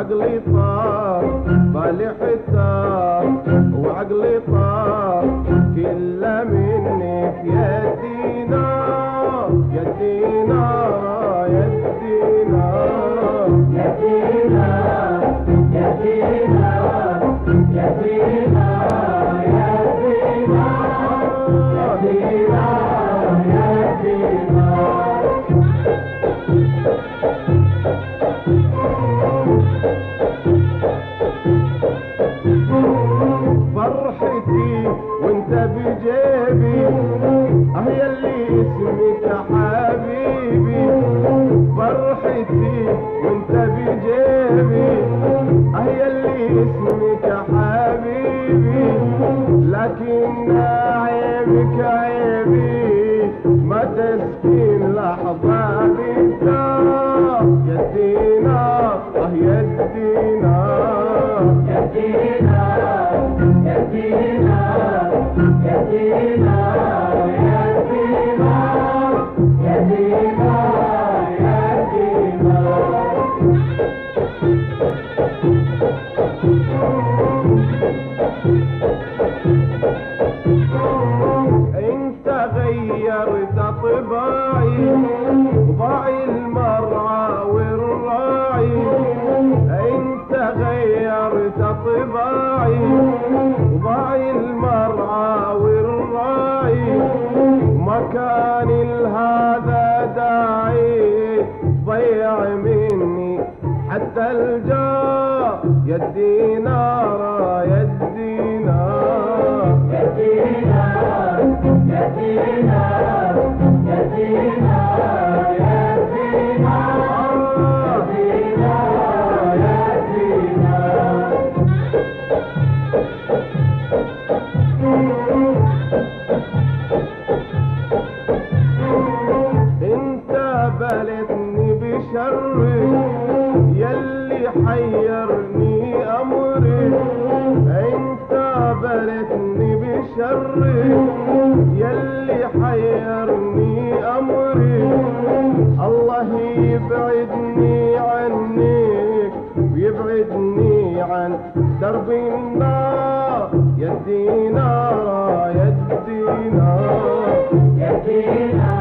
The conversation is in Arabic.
عقلي فرحتي وانت بجيبي فرحتي وانت بجيبي. آه يلي اسمك حبيبي. لكن عيبك عيبي. ما تسكين لحظة بالدار يا دينار آه يا دينار يا دينار يا دينار يا دينار طباعي طباعي المرعى والراعي. انت غيرت طباعي طباعي المرعى والراعي. ما كان لهذا داعي ضيع مني حتى الجار يا الدينار يا شرك يلي حيرني امرك انت باركني بشرك يلي حيرني امرك الله يبعدني عنك ويبعدني عن درب النار. يا دينار يا دينار يا دينار